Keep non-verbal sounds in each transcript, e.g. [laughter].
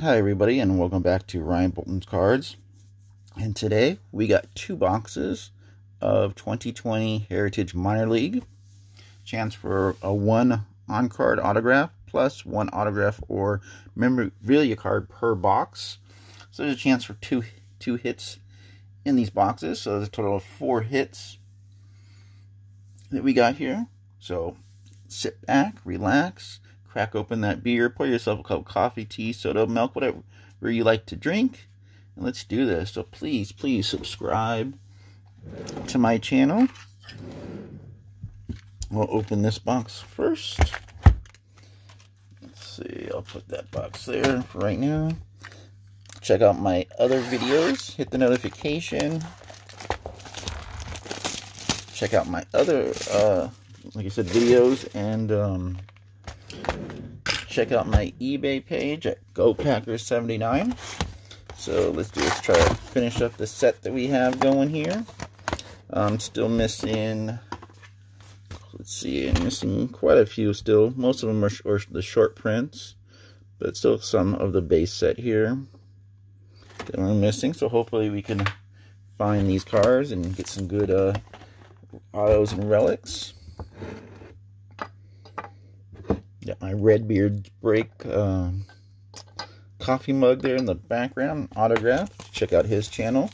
Hi everybody and welcome back to Ryan Boulton's Cards. And today we got two boxes of 2020 Heritage Minor League. Chance for a one on-card autograph plus one autograph or memorabilia card per box. So there's a chance for two two hits in these boxes. So there's a total of four hits that we got here. So sit back, relax, crack open that beer, pour yourself a cup of coffee, tea, soda, milk, whatever you like to drink. And let's do this. So please, please subscribe to my channel. We'll open this box first. Let's see, I'll put that box there for right now. Check out my other videos. Hit the notification. Check out my other, uh, like I said, videos and um, check out my eBay page at GoPackers79. So let's do let's try to finish up the set that we have going here. I'm still missing, let's see, I'm missing quite a few still. Most of them are, are the short prints, but still some of the base set here that we're missing. So hopefully we can find these cars and get some good uh, autos and relics. Got my Redbeard Break uh, coffee mug there in the background, autograph. Check out his channel.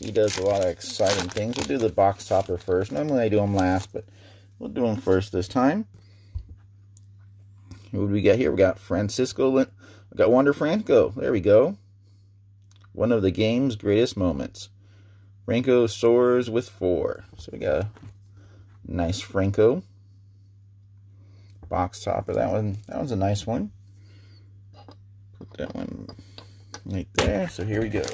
He does a lot of exciting things. We'll do the box topper first. Normally I do them last, but we'll do them first this time. Who do we got here? We got Francisco. We got Wander Franco. There we go. One of the game's greatest moments. Franco soars with four. So we got a Nice Franco. Box topper. That one that was a nice one. Put that one right there. So here we go.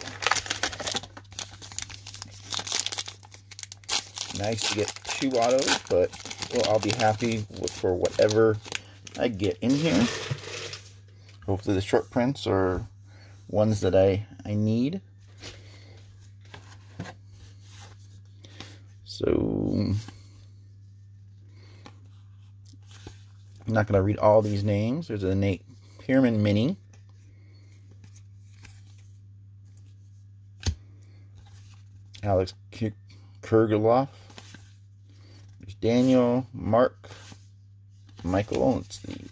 Nice to get two autos, but well, I'll be happy for whatever I get in here. Hopefully the short prints are ones that I, I need. So I'm not going to read all these names. There's a Nate Pearson Mini. Alex Kirilloff. There's Daniel, Mark, Michael. Let's see.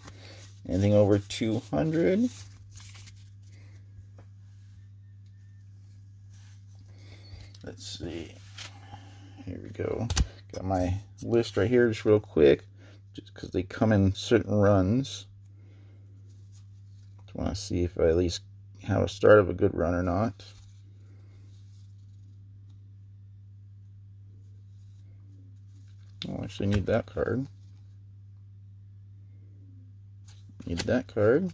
Anything over 200. Let's see. Here we go. Got my list right here just real quick because they come in certain runs. Just want to see if I at least have a start of a good run or not. Oh, actually need that card. Need that card.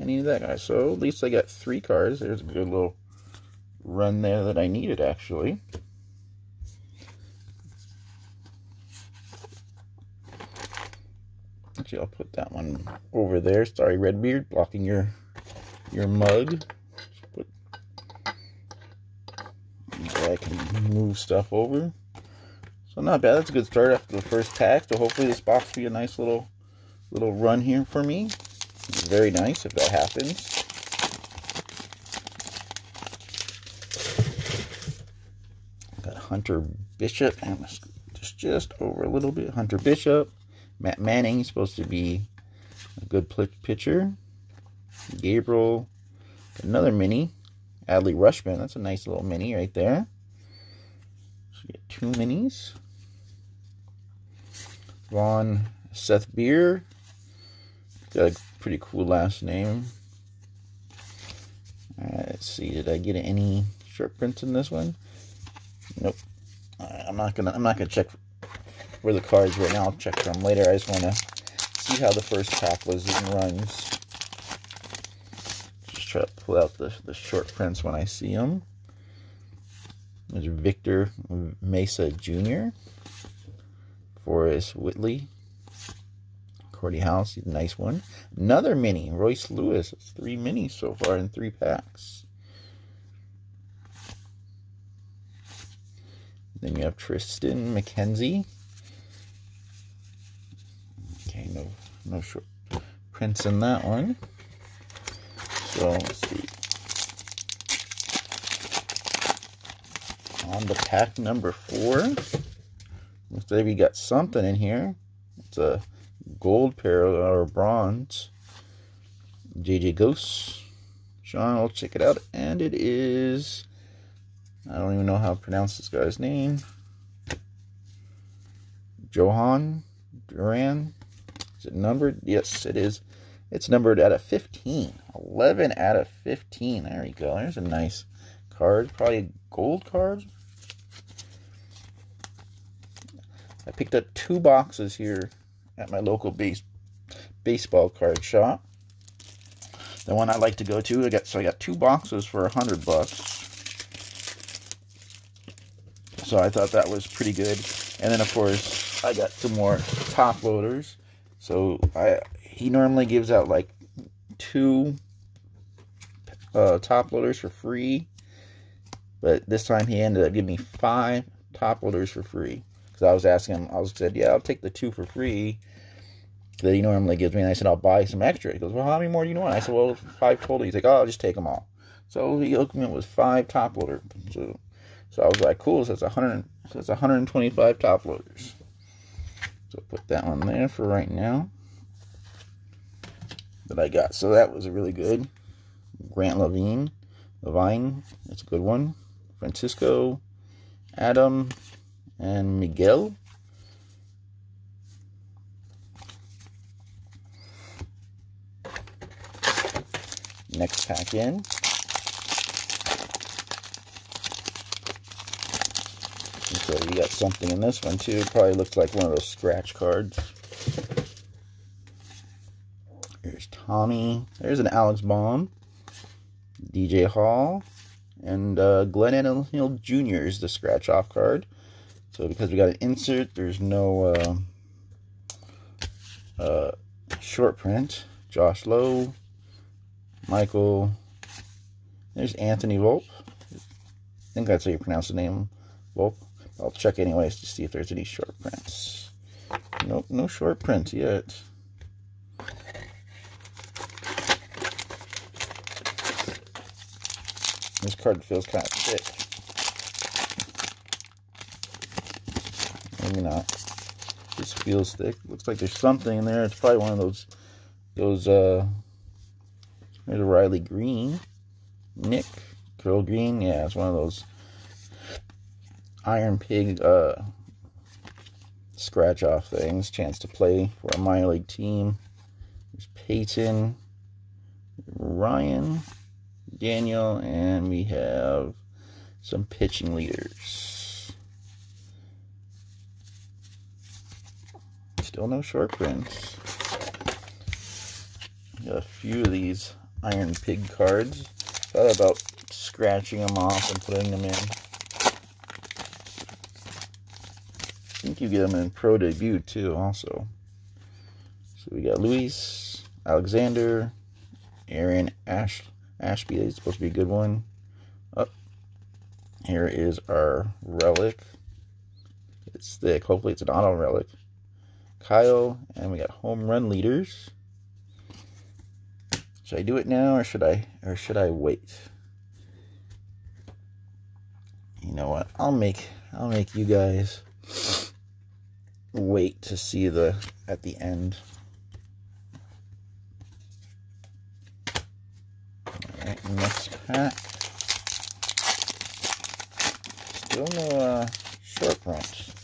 I need that guy. So at least I got three cards. There's a good little run there that I needed actually. Actually, I'll put that one over there. Sorry, Redbeard, blocking your your mug. Put, I can move stuff over. So not bad. That's a good start after the first pack. So hopefully this box will be a nice little little run here for me. Very nice if that happens. Got Hunter Bishop. Just just over a little bit. Hunter Bishop. Matt Manning is supposed to be a good pitcher. Gabriel, another mini. Adley Rutschman, that's a nice little mini right there. So we get two minis. Vaughn Seth Beer. Got a pretty cool last name. let's see, did I get any short prints in this one? Nope. I'm not gonna I'm not gonna check for the cards right now. I'll check them later. I just want to see how the first pack was and runs. Just try to pull out the, the short prints when I see them. There's Victor Mesa Jr. Forrest Whitley. Cordy House, nice one. Another mini, Royce Lewis. It's three minis so far in three packs. Then you have Triston McKenzie. No, no short prints in that one. So let's see. On the pack number four. Looks like we got something in here. It's a gold pair or bronze. JJ Goss. Sean, we'll check it out. And it is, I don't even know how to pronounce this guy's name. Jhoan Duran. Is it numbered? Yes, it is. It's numbered out of 15. 11 out of 15. There you go. There's a nice card. Probably a gold card. I picked up two boxes here at my local base baseball card shop. The one I like to go to, I got so I got two boxes for a hundred bucks. So I thought that was pretty good. And then of course I got some more top loaders. So I he normally gives out like two uh, top loaders for free. But this time he ended up giving me five top loaders for free. Because I was asking him, I was said, yeah, I'll take the two for free that he normally gives me. And I said, I'll buy some extra. He goes, well, how many more do you want? I said, well, five total. He's like, oh, I'll just take them all. So he hooked me with five top loaders. So, so I was like, cool. So that's 100, so that's 125 top loaders. So put that one there for right now. That I got. So that was a really good. Grant Lavigne. Levine. That's a good one. Francisco. Adam. And Miguel. next pack in. So you got something in this one too. Probably looks like one of those scratch cards. There's Tommy. There's an Alex Bohm. DJ Hall. And uh, Glenn Hill Jr. is the scratch off card. So because we got an insert, there's no uh, uh, short print. Josh Lowe. Michael. There's Anthony Volpe. I think that's how you pronounce the name, Volpe. I'll check anyways to see if there's any short prints. Nope, no short prints yet. This card feels kind of thick. Maybe not. This feels thick. Looks like there's something in there. It's probably one of those those uh there's a Riley Greene. Nick Curl Green. Yeah, it's one of those Iron Pig uh, scratch off things. Chance to play for a minor league team. There's Peyton, Ryan, Daniel, and we have some pitching leaders. Still no short prints. Got a few of these Iron Pig cards. Thought about scratching them off and putting them in. I think you get them in Pro Debut too, also. So we got Luis, Alexander, Aaron Ash Ashby. It's supposed to be a good one. Up oh, here is our relic. It's thick. Hopefully, it's an auto relic. Kyle, and we got home run leaders. Should I do it now or should I or should I wait? You know what? I'll make I'll make you guys wait to see the at the end. Alright, next pack. Still no uh, short print.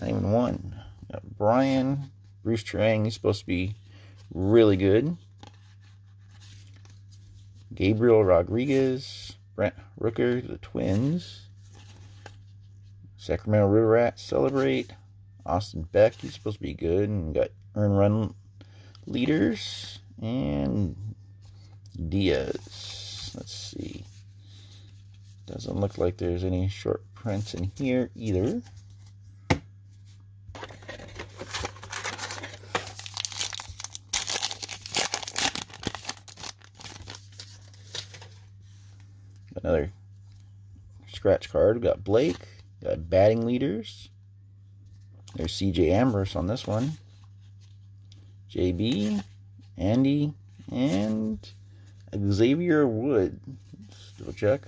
Not even one. Got Brian, Brice Turang, he's supposed to be really good. Gabriel Rodriguez, Brent Rooker, the Twins. Sacramento River Cats celebrate. Austin Beck, he's supposed to be good. And got earn run leaders. And Diaz. Let's see. Doesn't look like there's any short prints in here either. Another scratch card. We got Blake. Got batting leaders. There's CJ Abrams on this one. JB, Andy, and Xavier Wood. Still check.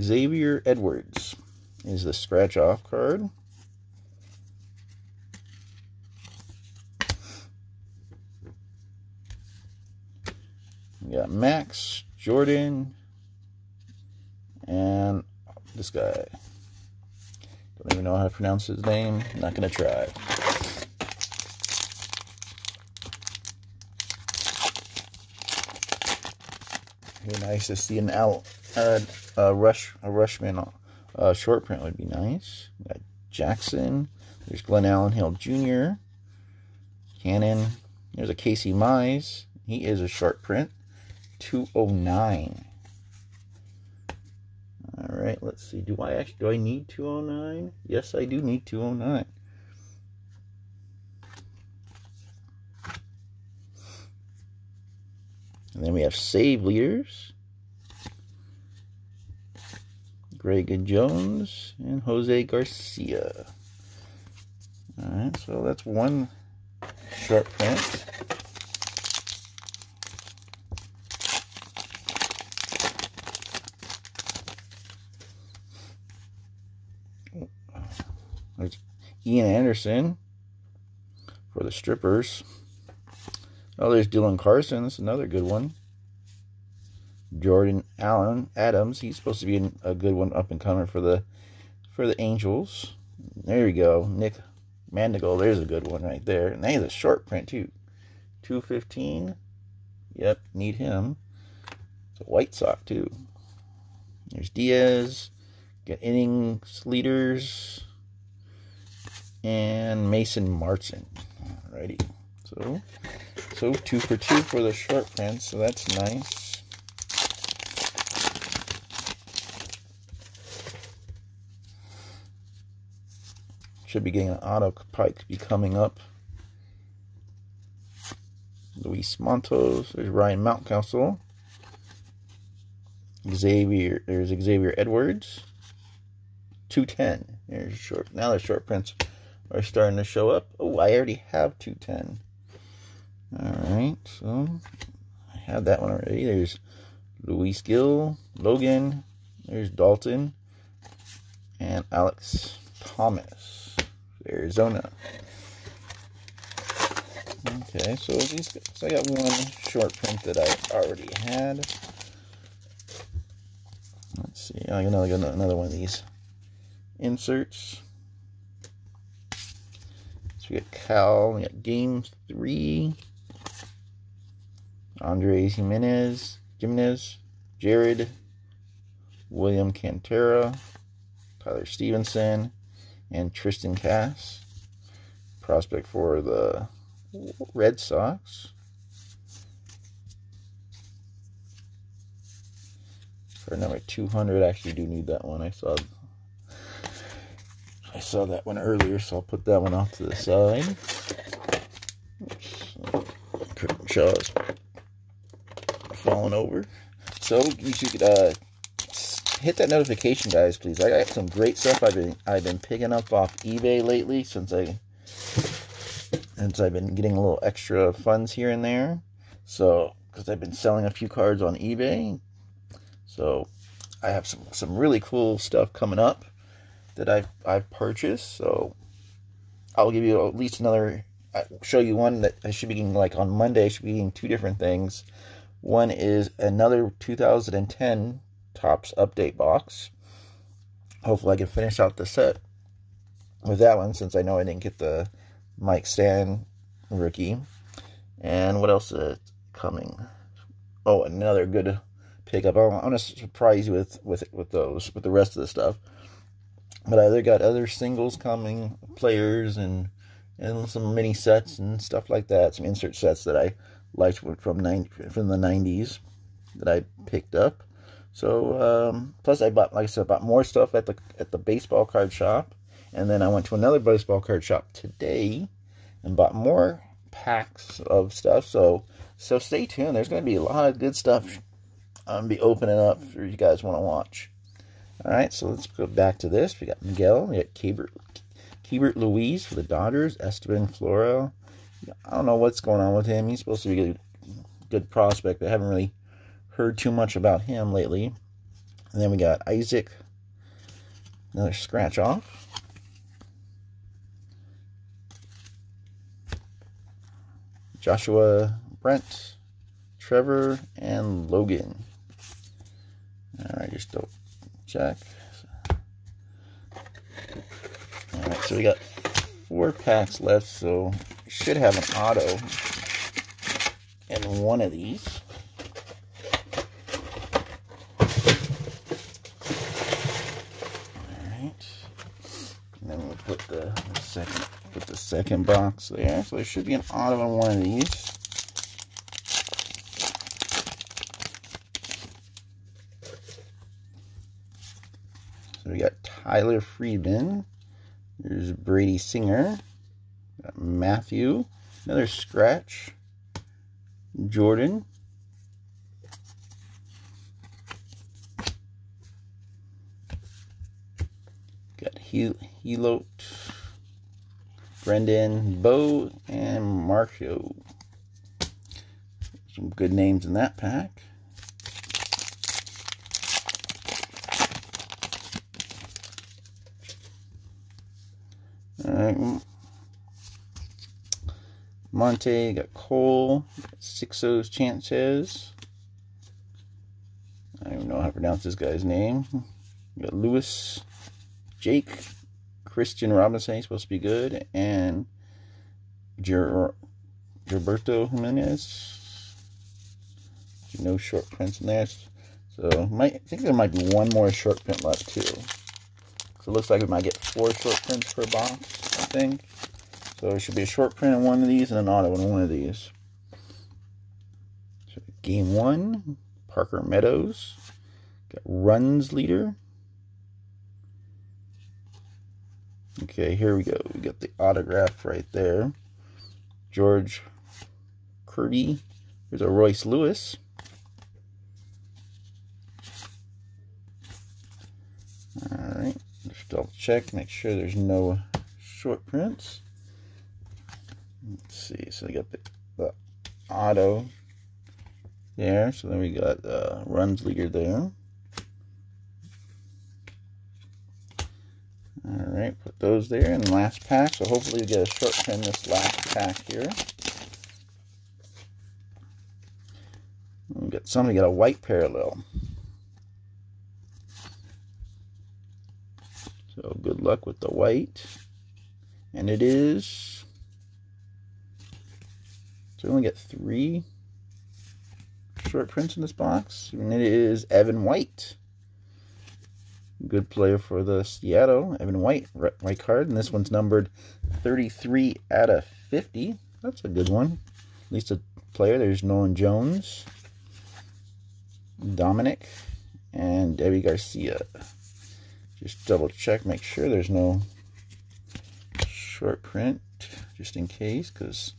Xavier Edwards is the scratch off card. We got Max, Jordan, and this guy. Don't even know how to pronounce his name. I'm not going to try. Be nice to see an out uh, a rush a Rutschman uh, short print would be nice. We got Jackson. There's Glenn Allen Hill Jr. Cannon. There's a Casey Mize. He is a short print. 209. Right, let's see. Do I actually do I need 209? Yes, I do need 209. And then we have save leaders. Greg Jones and Jose Garcia. All right, so that's one sharp print. Ian Anderson for the Stripers. Oh, there's Dylan Carlson. That's another good one. Jordan Allen Adams. He's supposed to be a good one up and coming for the for the Angels. There you go. Nick Madrigal. There's a good one right there. And he's a short print too. 215. Yep, need him. It's a white sock too. There's Diaz. Got innings leaders. And Mason Martin. Alrighty. So so two for two for the short prints. so that's nice. Should be getting an auto pike be coming up. Luis Montos, there's Ryan Mountcastle. Xavier, there's Xavier Edwards. 210. There's short. Now there's short prints are starting to show up. Oh, I already have 210. Alright, so I have that one already. There's Luis Gill, Logan, there's Dalton, and Alex Thomas, Arizona. Okay, so these so I got one short print that I already had. Let's see, I got another, another one of these inserts. So we got Cal, we got game three. Andres Gimenez, Gimenez, Jared, William Cantera, Tyler Stephenson, and Triston Casas. Prospect for the Red Sox. For number 200, I actually do need that one. I saw saw that one earlier, so I'll put that one off to the side. Oops. Curtain Shaw's falling over. So you should uh, hit that notification, guys, please. I got some great stuff I've been I've been picking up off eBay lately since I since I've been getting a little extra funds here and there. So because I've been selling a few cards on eBay, so I have some some really cool stuff coming up that I've I've purchased. So I'll give you at least another. I'll show you one that I should be getting like on Monday. I should be getting two different things. One is another 2010 Topps update box. Hopefully I can finish out the set with that one since I know I didn't get the Mike Stan rookie. And what else is coming? Oh, another good pickup. I'm going to surprise you with, with, with those, with the rest of the stuff. But I either got other singles coming, players, and and some mini sets and stuff like that. Some insert sets that I liked from 90, from the 90s that I picked up. So um, plus I bought, like I said, bought more stuff at the at the baseball card shop, and then I went to another baseball card shop today and bought more packs of stuff. So so stay tuned. There's going to be a lot of good stuff. I'm gonna be opening up for you guys want to watch. All right, so let's go back to this. We got Miguel, we got Keibert, Keibert Ruiz for the Dodgers, Esteban Floro, I don't know what's going on with him. He's supposed to be a good prospect, but I haven't really heard too much about him lately. And then we got Isaac, another scratch off. Joshua, Brent, Trevor, and Logan. All right, just don't check. All right, so we got four packs left, so we should have an auto in one of these. All right, and then we'll put the, the second put the second box there. So there should be an auto in one of these. So we got Tyler Friedman. There's Brady Singer. Matthew. Another scratch. Jordan. Got Helot. Brendan, Bo, and Marco. Some good names in that pack. Alright. Monte, got Cole, got O's Chances. I don't even know how to pronounce this guy's name. We got Lewis, Jake, Christian Robinson, he's supposed to be good, and Ger Gilberto Jimenez. No short prints in there. So might I think there might be one more short print left too. So it looks like we might get four short prints per box, I think. So it should be a short print in one of these and an auto in one of these. So game one, Parker Meadows. Got runs leader. Okay, here we go. We got the autograph right there. George Curdy. There's a Royce Lewis. Alright, just double check, make sure there's no short prints. Let's see, so we got the, the auto there. So then we got uh, runs leader there. All right, put those there in the last pack. So hopefully we get a short pin this last pack here. We got somebody got a white parallel. So good luck with the white. And it is. So we only get three short prints in this box. And it is Evan White good player for the Seattle. Evan White, white card, and this one's numbered 33 out of 50. That's a good one. At least a player. There's Nolan Jones, Dominic, and Deivi Garcia. Just double check, make sure there's no short print, just in case, because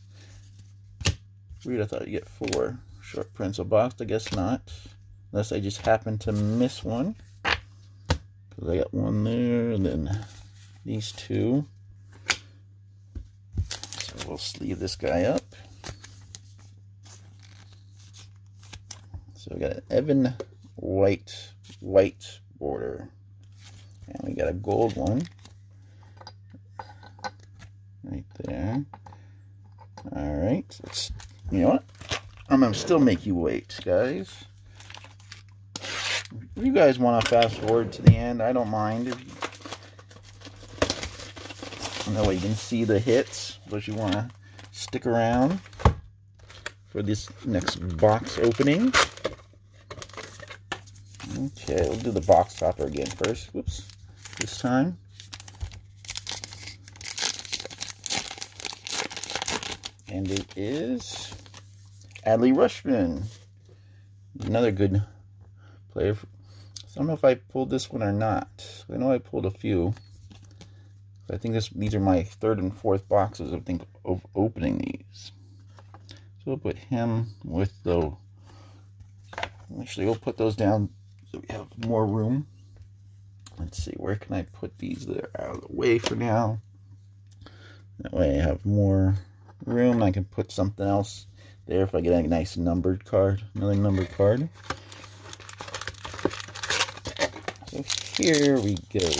weird, I thought you get four short prints a box. I guess not, unless I just happen to miss one. Because I got one there, and then these two. So we'll sleeve this guy up. So we got an Evan White, white border. And we got a gold one. Right there. Alright, let's, you know what? I'm to still make you wait, guys. If you guys want to fast forward to the end, I don't mind. If you, That way you can see the hits, but you want to stick around for this next box opening. Okay, we'll do the box topper again first. Whoops, this time. And it is Adley Rutschman. Another good player. I don't know if I pulled this one or not. I know I pulled a few. I think this these are my third and fourth boxes I think of opening these. So we'll put him with the. Actually, we'll put those down so we have more room. Let's see, where can I put these that are out of the way for now? That way I have more room. I can put something else there if I get a nice numbered card, another numbered card. So here we go.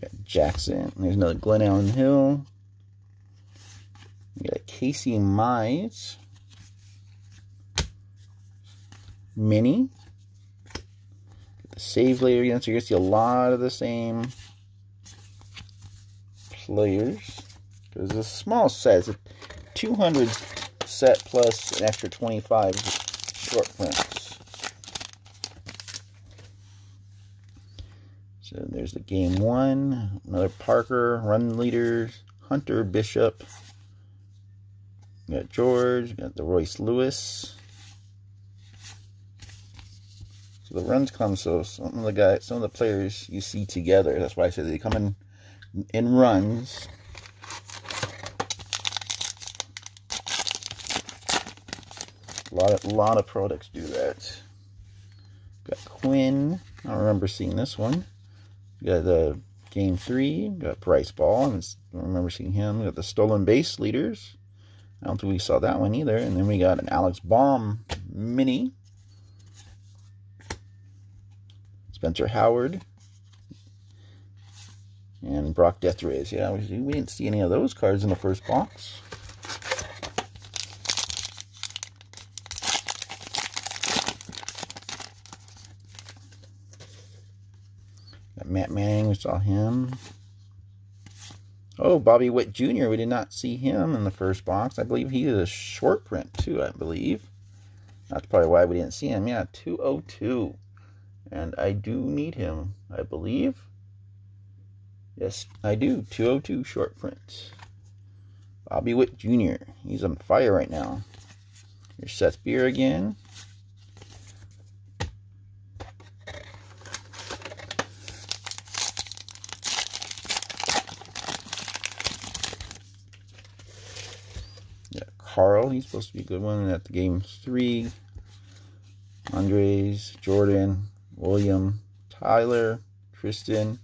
Got Jackson. There's another Glen Allen Hill. We got Casey Mize. Mini. The save layer again, so you're going to see a lot of the same players. Because a small set. It's a 200 set plus an extra 25 short prints. So there's the game one. Another Parker, run leaders, Hunter Bishop. We got George, got the Royce Lewis. So the runs come so some of the guys, some of the players you see together. That's why I said they come in in runs. A lot of, lot of products do that. Got Quinn. I remember seeing this one. Got the Game 3. Got Bryce Ball. I remember seeing him. Got the Stolen Base Leaders. I don't think we saw that one either. And then we got an Alex Bohm Mini. Spencer Howard. And Brock Deatherage. Yeah, we, we didn't see any of those cards in the first box. Got Matt Manning, we saw him. Oh, Bobby Witt Jr., we did not see him in the first box. I believe he is a short print, too, I believe. That's probably why we didn't see him. Yeah, 202. And I do need him, I believe. Yes, I do. 202 short print. Bobby Witt Jr. He's on fire right now. Here's Seth Beer again. Yeah, Carl, he's supposed to be a good one at the game three. Andres, Jordan, William, Tyler, Tristan.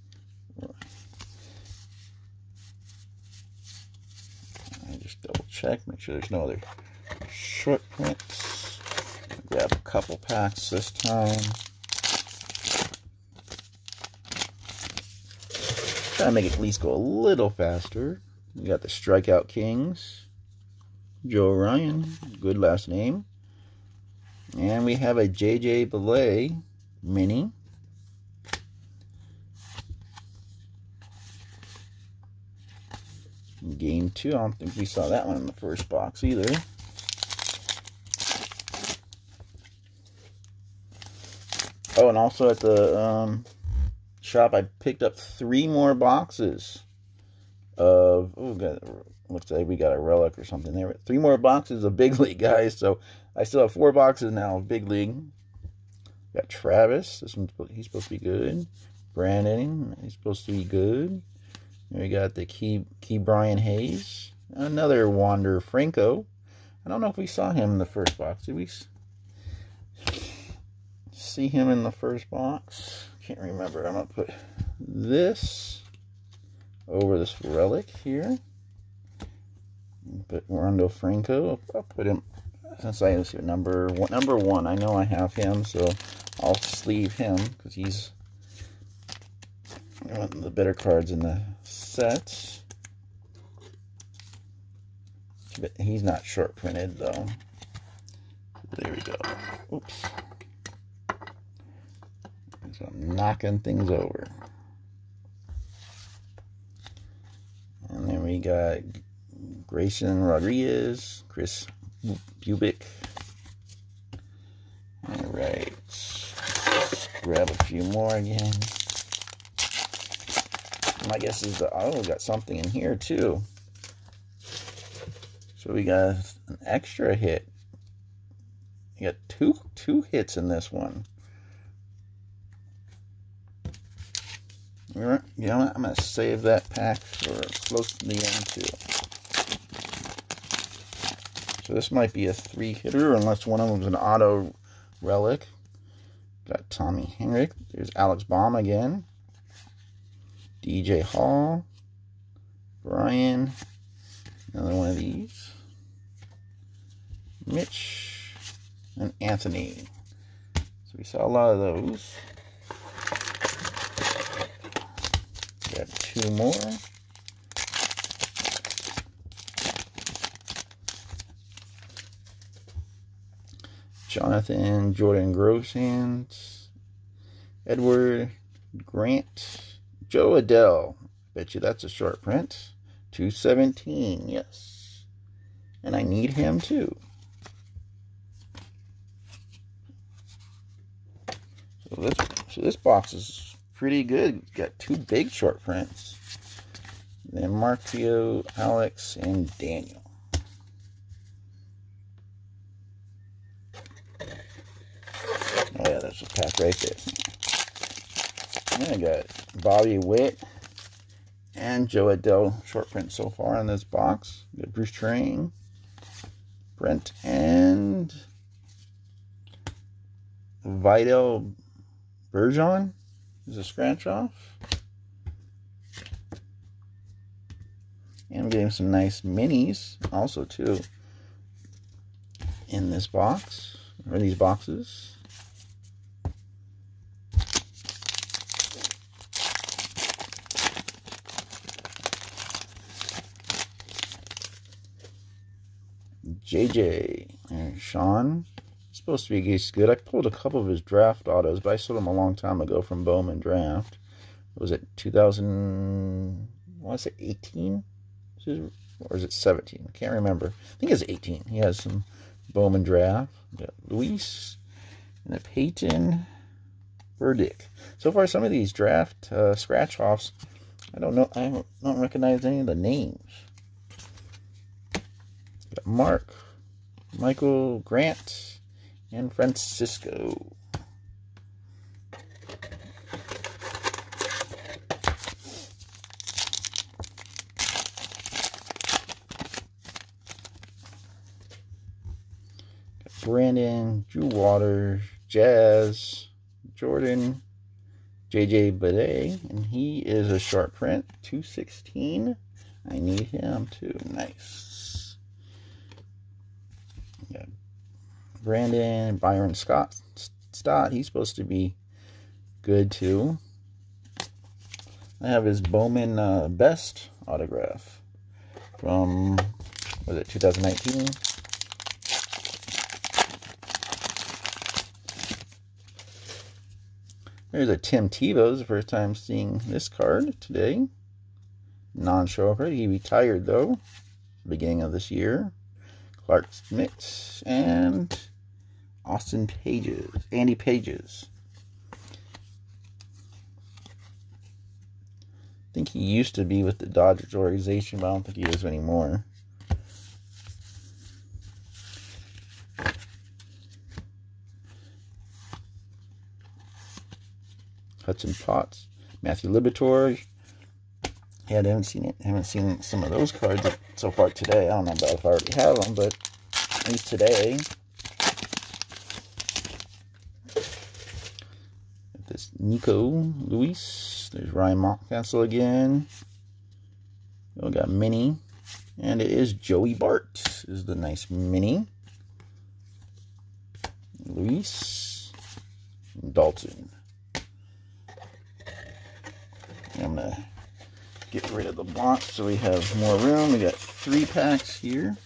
I just double check, make sure there's no other short prints. Grab a couple packs this time. Try to make it at least go a little faster. We got the Strikeout Kings. Joe Ryan, good last name. And we have a JJ Bleday mini. Game two. I don't think we saw that one in the first box either. Oh, and also at the um, shop, I picked up three more boxes of. Oh, looks like we got a relic or something there. Three more boxes of Big League, guys. So I still have four boxes now of Big League. Got Travis. This one's he's supposed to be good. Brandon, he's supposed to be good. We got the Key Ke'Bryan Hayes. Another Wander Franco. I don't know if we saw him in the first box. Did we see him in the first box? Can't remember. I'm gonna put this over this relic here. Put Rondo Franco. I'll put him since I see number one, number one. I know I have him, so I'll sleeve him because he's one of the better cards in the set. But he's not short printed though. There we go. Oops. So I'm knocking things over. And then we got Grayson Rodriguez, Chris Bubic. All right. grab a few more again. My guess is the oh, got something in here too. So we got an extra hit. You got two two hits in this one. You Yeah, I'm gonna save that pack for close to the end too. So this might be a three hitter unless one of them is an auto relic. Got Tommy Henrich. There's Alex Bohm again. DJ Hall, Brian, another one of these, Mitch, and Anthony. So we saw a lot of those. Got two more. Jonathan Jordan Groshans, Edward Grant, Jo Adell. Bet you that's a short print. 217, yes. And I need him too. So this, so this box is pretty good. Got two big short prints. Then Marcio, Alex, and Daniel. Oh yeah, that's a pack right there. I got Bobby Witt and Jo Adell short print so far in this box. got Brice Turang, Brent, and Vidal Bergeron is a scratch off. And I'm getting some nice minis also too in this box, or these boxes. JJ and Sean. Supposed to be good. I pulled a couple of his draft autos, but I sold them a long time ago from Bowman Draft. Was it 2000? I want to say 18? Or is it 17? I can't remember. I think it's 18. He has some Bowman Draft. Luis and a Peyton Burdick. So far, some of these draft uh, scratch offs, I don't know. I don't recognize any of the names. Mark, Michael Grant, and Francisco. Brandon, Drew Waters, Jazz, Jordan, JJ Bleday, and he is a short print, 216. I need him too. Nice. Brandon, Byron Scott, Stott, he's supposed to be good too. I have his Bowman uh, Best autograph from, was it 2019? There's a Tim Tebow's first time seeing this card today. Non-show card. He retired, though, beginning of this year. Clark Smith, and Austin Pages, Andy Pages. I think he used to be with the Dodgers organization, but I don't think he is anymore. Hudson Potts, Matthew Liberatore, yeah, I haven't seen it. I haven't seen some of those cards so far today. I don't know about if I already have them, but at least today. This Nico Luis. There's Ryan Mountcastle again. We got Mini. And it is Joey Bart. This is the nice Mini. Luis. Dalton. I'm going to get rid of the box so we have more room. We got three packs here.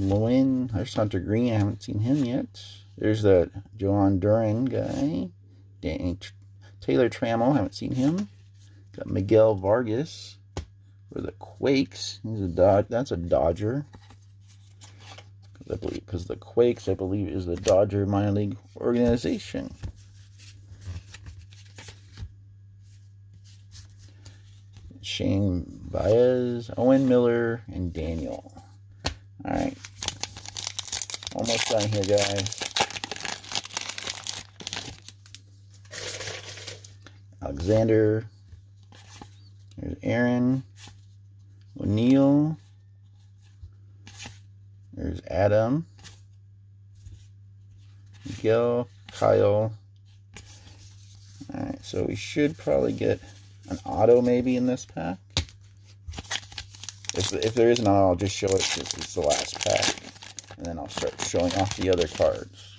Loin, there's Hunter Greene. I haven't seen him yet. There's that Jhoan Duran guy. Danny Taylor Trammell, haven't seen him. Got Miguel Vargas for the Quakes. He's a Dod that's a Dodger. I believe because the Quakes, I believe, is the Dodger minor league organization. Shane Baez, Owen Miller, and Daniel. All right, almost done here, guys. Alexander, There's Aaron O'Neill. There's Adam. Miguel, Kyle. Alright, so we should probably get an auto maybe in this pack. If, if there is an auto, I'll just show it since it's the last pack. And then I'll start showing off the other cards.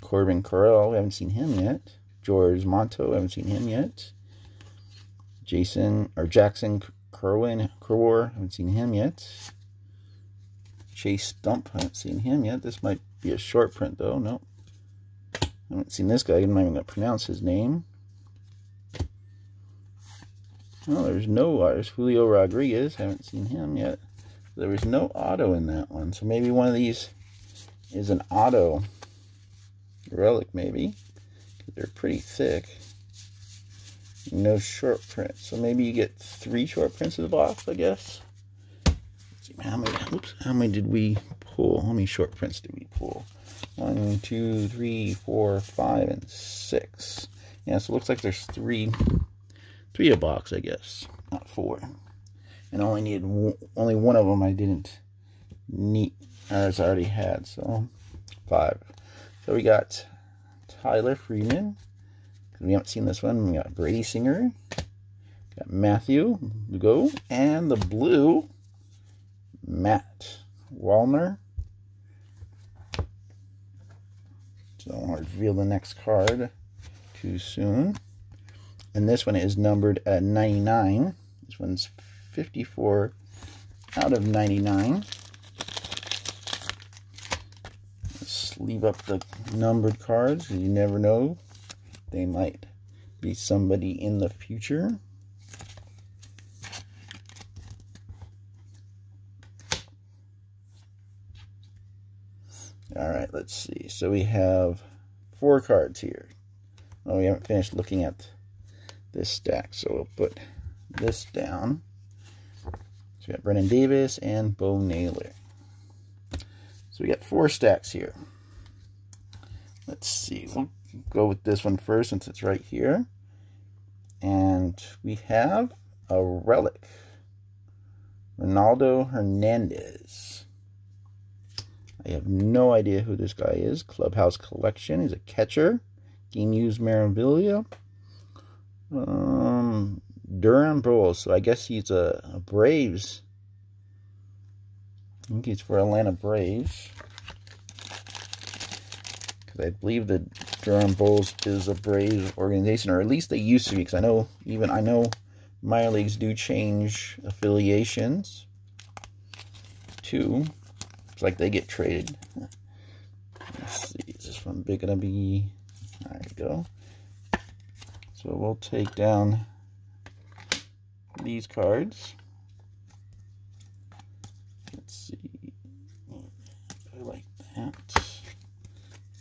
Corbin Carroll, we haven't seen him yet. George Monto, haven't seen him yet. Jason, or Jackson Kerwin, Kerwar, haven't seen him yet. Chase Stump, I haven't seen him yet. This might be a short print though, no. I haven't seen this guy, I'm not even going to pronounce his name. Well, there's no There's Julio Rodriguez. Haven't seen him yet. There was no auto in that one. So maybe one of these is an auto relic, maybe. They're pretty thick. No short print. So maybe you get three short prints of the box, I guess. Let's see, how many, oops, how many did we pull? How many short prints did we pull? One, two, three, four, five, and six. Yeah, so it looks like there's three three a box, I guess, not four. And only needed only one of them I didn't need, as I already had, so five. So we got Tyler Freeman. We haven't seen this one. We got Brady Singer. Got Matthew Lugo. And the blue, Matt Wallner. So I to reveal the next card too soon. And this one is numbered at 99. This one's 54 out of 99. Let's leave up the numbered cards. You never know. They might be somebody in the future. All right, let's see. So we have four cards here. Oh, we haven't finished looking at this stack. So we'll put this down. We got Brennan Davis and Bo Naylor. So we got four stacks here. Let's see. We'll go with this one first since it's right here. And we have a relic. Ronaldo Hernandez. I have no idea who this guy is. Clubhouse Collection. He's a catcher. Game used memorabilia. Um, Durham Bulls. So I guess he's a, a Braves. I think he's for Atlanta Braves. Because I believe the Durham Bulls is a Braves organization, or at least they used to be. Because I know even I know minor leagues do change affiliations too. It's like they get traded. Let's see, is this one big gonna be? There you go. So we'll take down these cards. Let's see. I like that.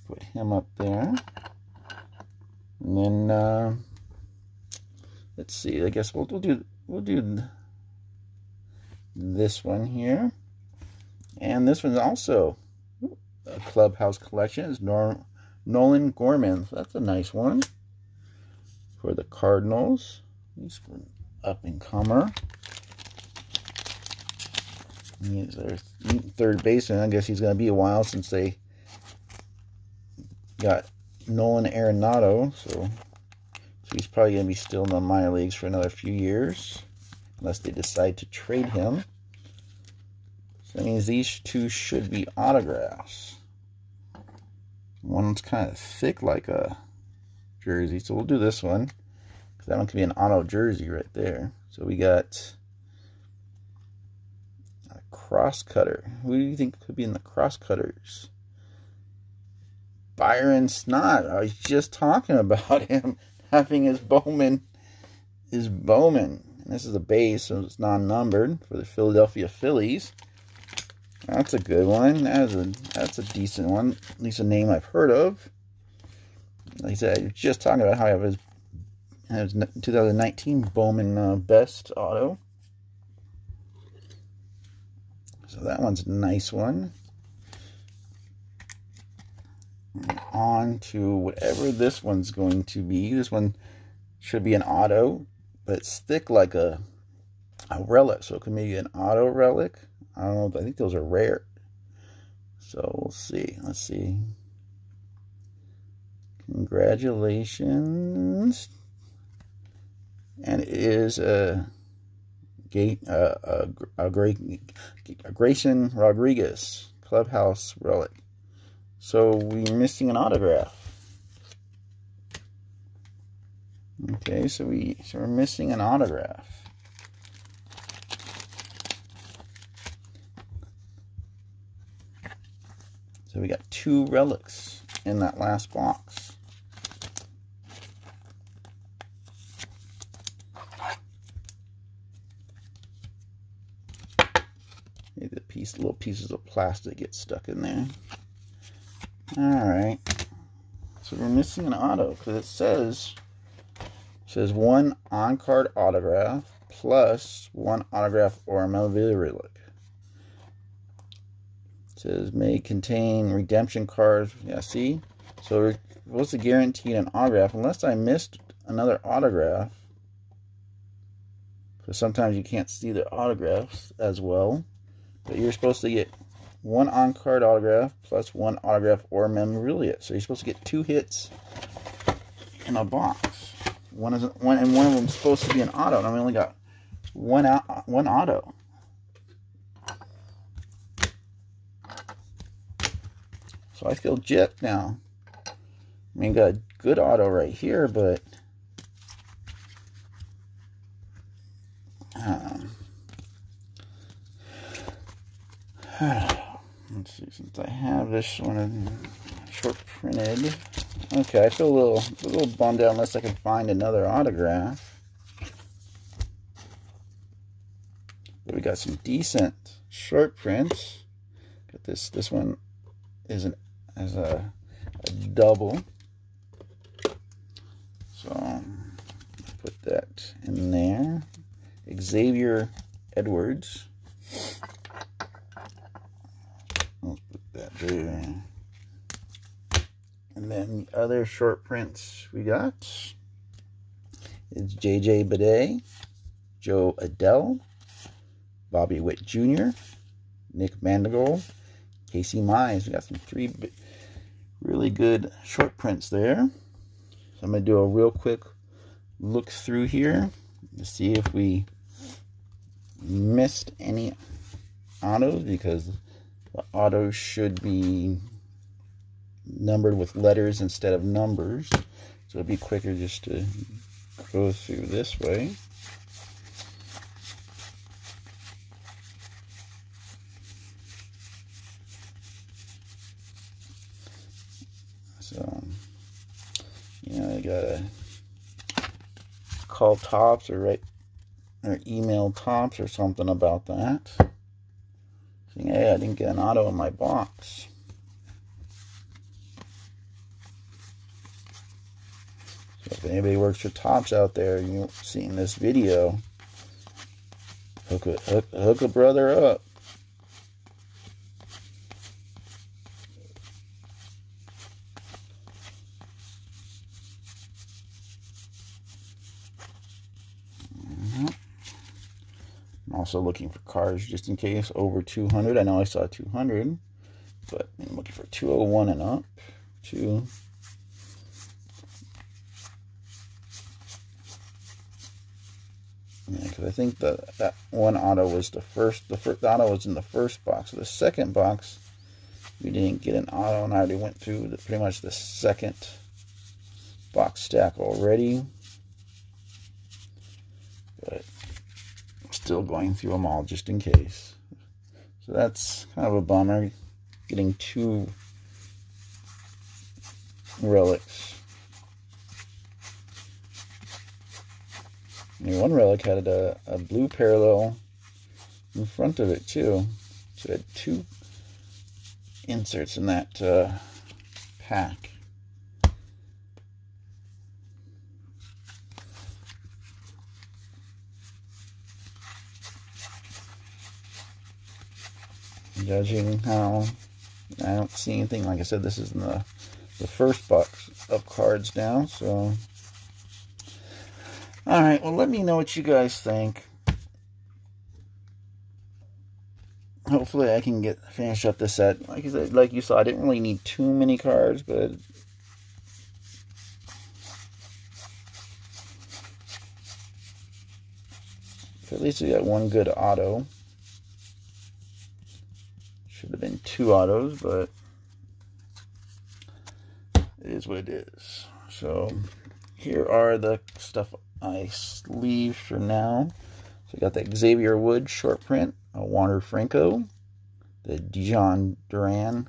Put him up there. And then uh, let's see. I guess we'll, we'll do we'll do this one here. And this one's also a clubhouse collection. It's Nor Nolan Gorman. So that's a nice one for the Cardinals. He's an up and comer. He's their third baseman. I guess he's going to be a while since they got Nolan Arenado. So, so he's probably going to be still in the minor leagues for another few years. Unless they decide to trade him. So that means these two should be autographs. One's kind of thick like a jersey. So we'll do this one. That one could be an auto jersey right there. So we got a Crosscutter. Who do you think could be in the cross cutters? Bryson Stott. I was just talking about [laughs] him having his Bowman. His Bowman. And this is a base, so it's non-numbered for the Philadelphia Phillies. That's a good one. That's a that's a decent one. At least a name I've heard of like I said, I was just talking about how I have his, his 2019 Bowman uh, Best Auto. So that one's a nice one. on to whatever this one's going to be. This one should be an auto. but it's thick like a, a relic. So it could be an auto relic. I don't know. I think those are rare. So we'll see. Let's see. Congratulations. And it is a a, a, great a Grayson Rodriguez clubhouse relic. So we're missing an autograph. Okay, so we so we're missing an autograph. So we got two relics in that last box. Maybe the piece, little pieces of plastic get stuck in there. All right. So we're missing an auto because it says it says one on-card autograph plus one autograph or memorabilia relic. It says may contain redemption cards. Yeah, see? So we're supposed to guarantee an autograph unless I missed another autograph. Because sometimes you can't see the autographs as well. But you're supposed to get one on-card autograph plus one autograph or memorabilia. So you're supposed to get two hits in a box. One is one, and one of them is supposed to be an auto. And I only got one out, one auto. So I feel gypped now. I mean, got a good auto right here, but let's see. Since I have this one short printed, okay, I feel a little a little bummed out unless I can find another autograph. But we got some decent short prints. Got this. This one is an as a, a double. So put that in there. Xavier Edwards. And then the other short prints we got is J.J. Bleday, Jo Adell, Bobby Witt Jr., Nick Madrigal, Casey Mize. We got some three really good short prints there. So I'm going to do a real quick look through here to see if we missed any autos because the autos should be numbered with letters instead of numbers. So it'd be quicker just to go through this way. So, you know, I gotta call Topps or write or email Topps or something about that. Saying, hey, I didn't get an auto in my box. So if anybody works for Topps out there, you're seeing this video, hook a, hook, hook a brother up. Also looking for cars just in case over 200. I know I saw 200, but I'm looking for 201 and up. Two. Yeah, because I think that that one auto was the first. The first the auto was in the first box. The second box, we didn't get an auto, and I already went through the, pretty much the second box stack already. Still going through them all just in case. So that's kind of a bummer, getting two relics. And one relic had a, a blue parallel in front of it too. So it had two inserts in that uh, pack. Judging how I don't see anything. Like I said, this is in the, the first box of cards now, so All right, well, let me know what you guys think. Hopefully, I can get finish up this set. Like I said, like you saw, I didn't really need too many cards, but at least we got one good auto. Should have been two autos, but it is what it is. So here are the stuff I sleeve for now. So we got the Xavier Wood short print, a Wander Franco, the Dijon Duran,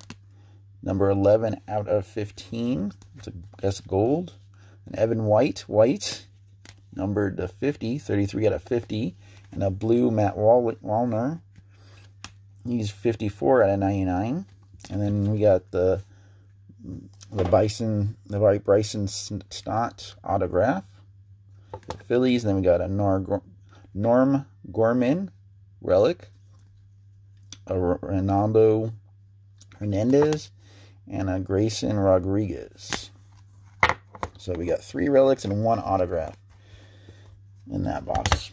number 11 out of 15. It's a that's gold. An Evan White, white, numbered to 50, 33 out of 50. And a blue Matt Wall Wallner. He's 54 out of 99. And then we got the the Bison, the Bryson Stott autograph. The Phillies. And Then we got a Nor, Norm Gorman relic. A Ronaldo Hernandez. And a Grayson Rodriguez. So we got three relics and one autograph in that box.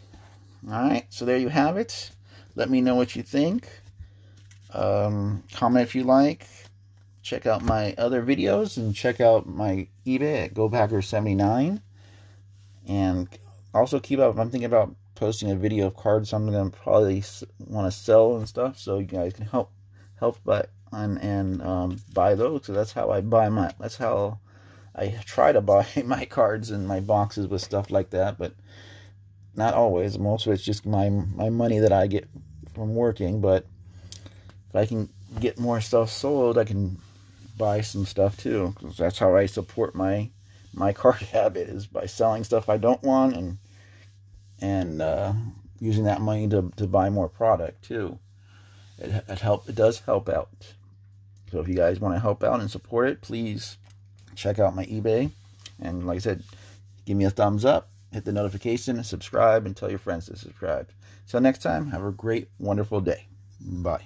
All right, so there you have it. Let me know what you think. Um, comment if you like check out my other videos and check out my eBay at GoPacker79. And also keep up. I'm thinking about posting a video of cards I'm to probably want to sell and stuff. So you guys can help help buy and, and um, buy those. So that's how I buy my, that's how I try to buy [laughs] my cards and my boxes with stuff like that. But not always. Most of it's just my, my money that I get from working. But I can get more stuff sold, I can buy some stuff too because that's how I support my my [laughs] card habit is by selling stuff I don't want and and uh, using that money to, to buy more product too. It, it help it does help out. So if you guys want to help out and support it, please check out my eBay. And like I said, give me a thumbs up, hit the notification, subscribe, and tell your friends to subscribe. So next time, have a great, wonderful day. Bye.